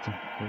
怎么回